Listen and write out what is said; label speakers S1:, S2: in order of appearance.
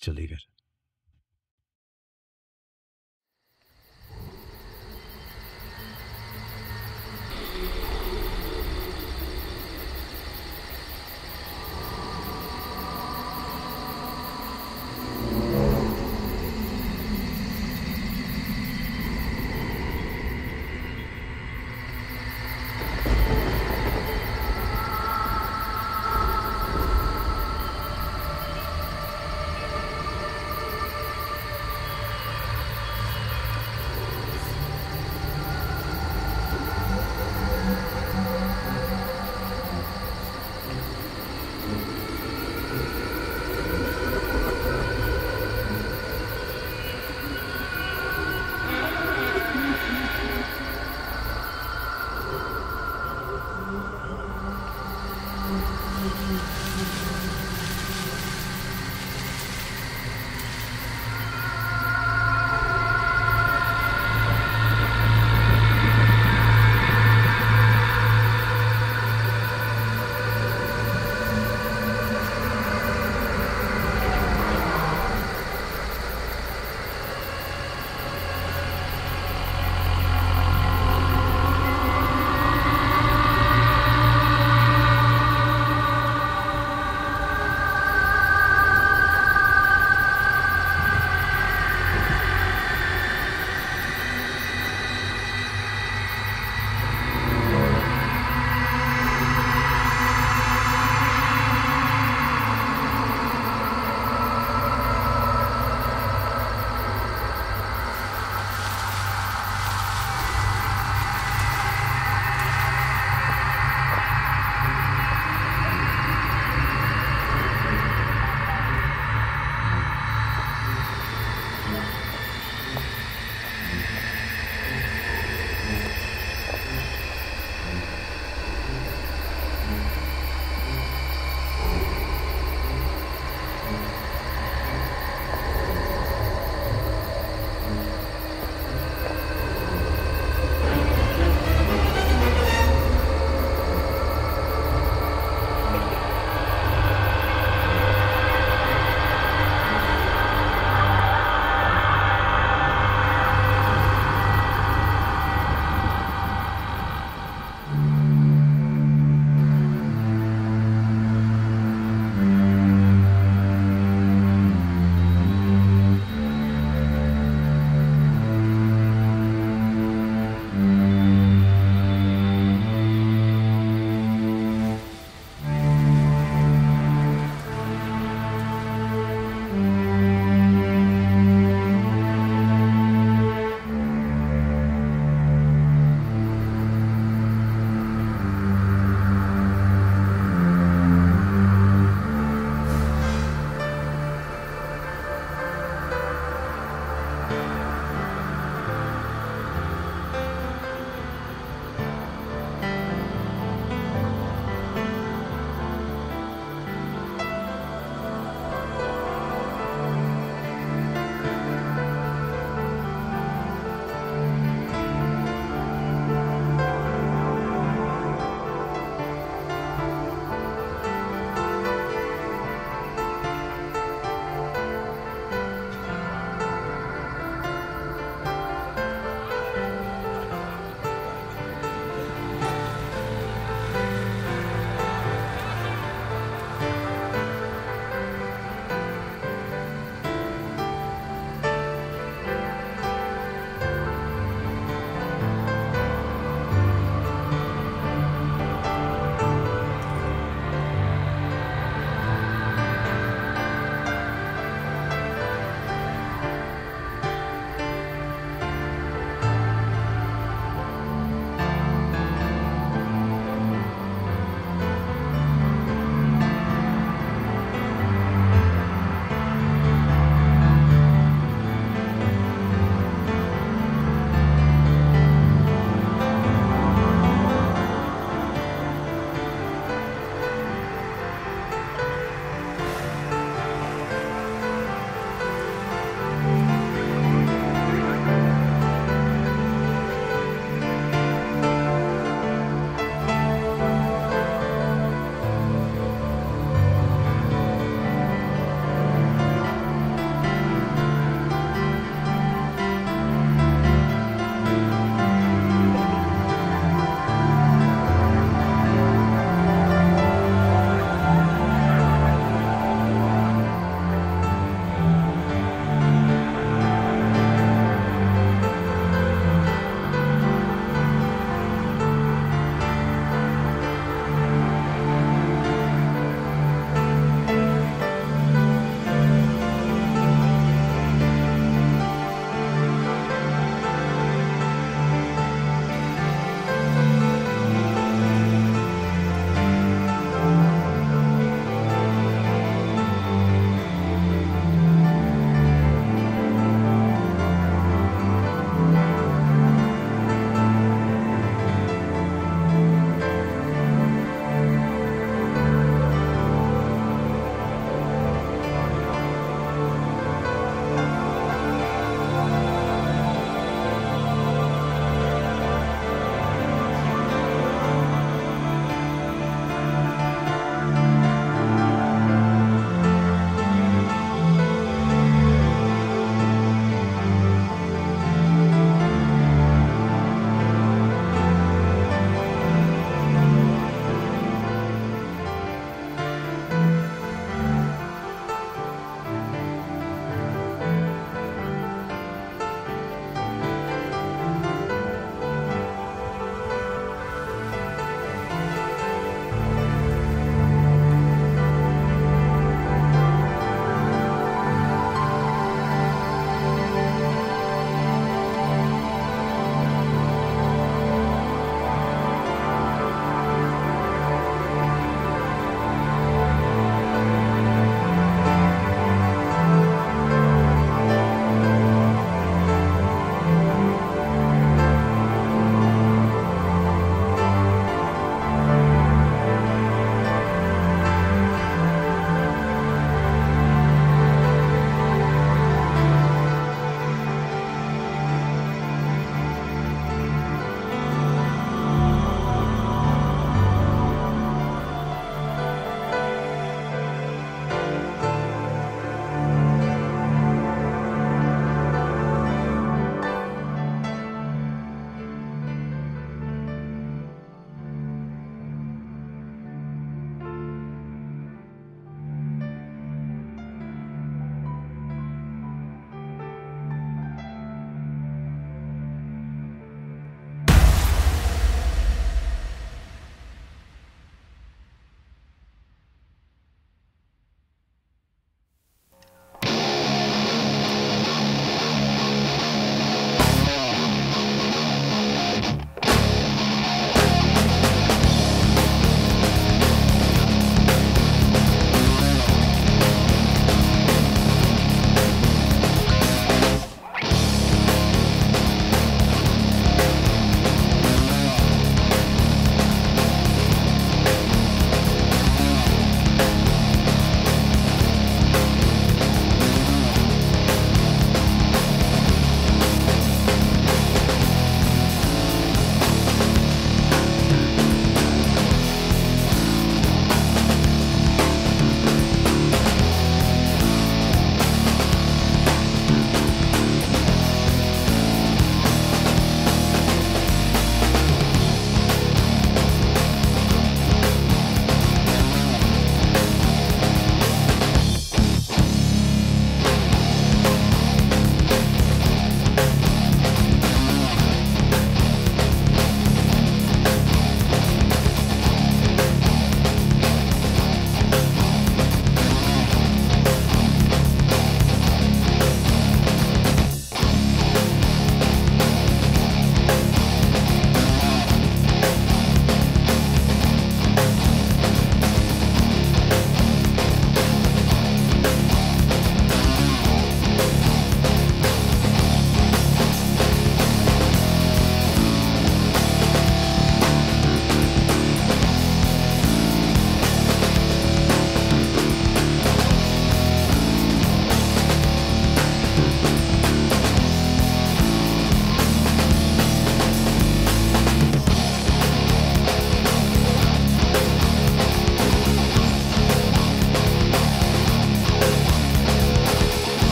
S1: to leave it.